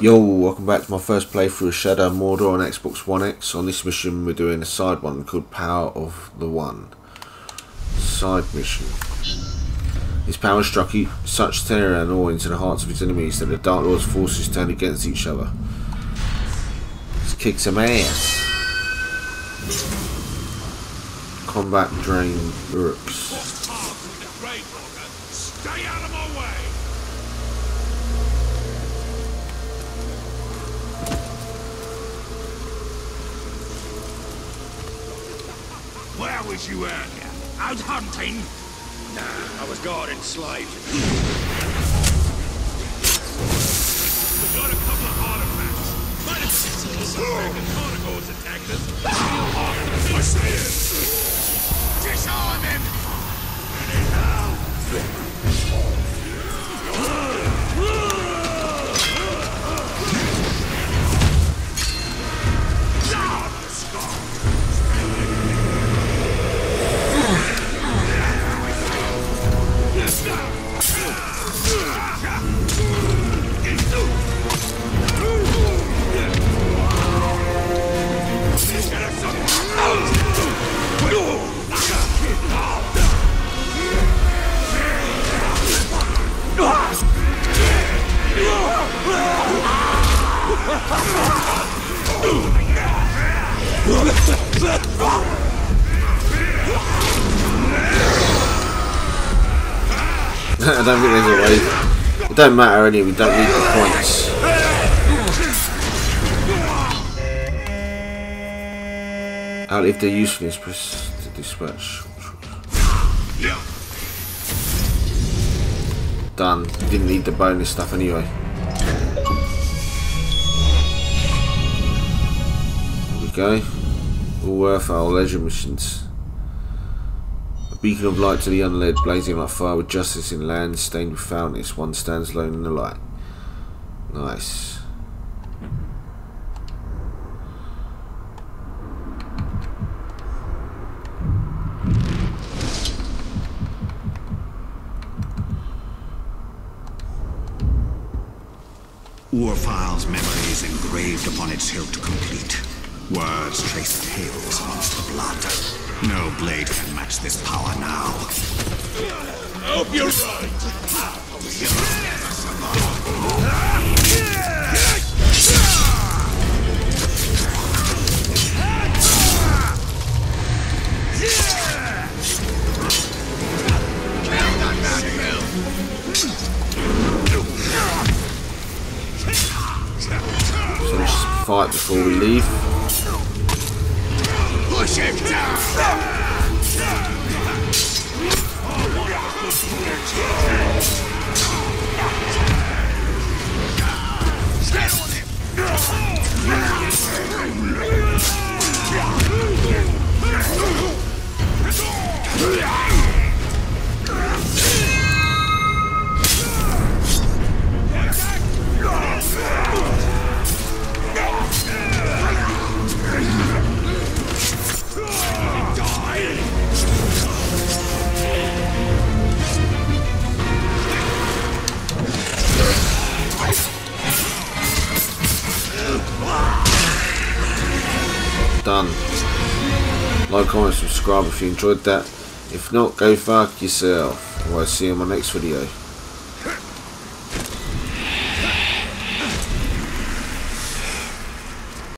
Yo, welcome back to my first playthrough of Shadow of Mordor on Xbox One X. On this mission we're doing a side one called Power of the One. Side mission. His power struck such terror and awe into the hearts of his enemies that the Dark Lord's forces turned against each other. Let's kick some ass. Combat drain Uruks. Stay out of my way! Was you earlier? Out hunting? Nah, I was guarding slaves. We got a couple of artifacts. Might have seen some American carnivores attacked us. Ah! I see it! I don't think there's a way. It don't matter anyway, we don't need the points. Outlive their usefulness, press to dispatch. Done. Didn't need the bonus stuff anyway. All worth our leisure missions. A beacon of light to the unled, blazing like fire with justice in land, stained with foulness. One stands alone in the light. Nice. Urfael's memory is engraved upon its hilt complete. Words trace tales amongst the blood. No blade can match this power now. Hope you're right. Fight before we leave. Push down! Done. Like, comment, subscribe if you enjoyed that. If not, go fuck yourself. I'll see you in my next video.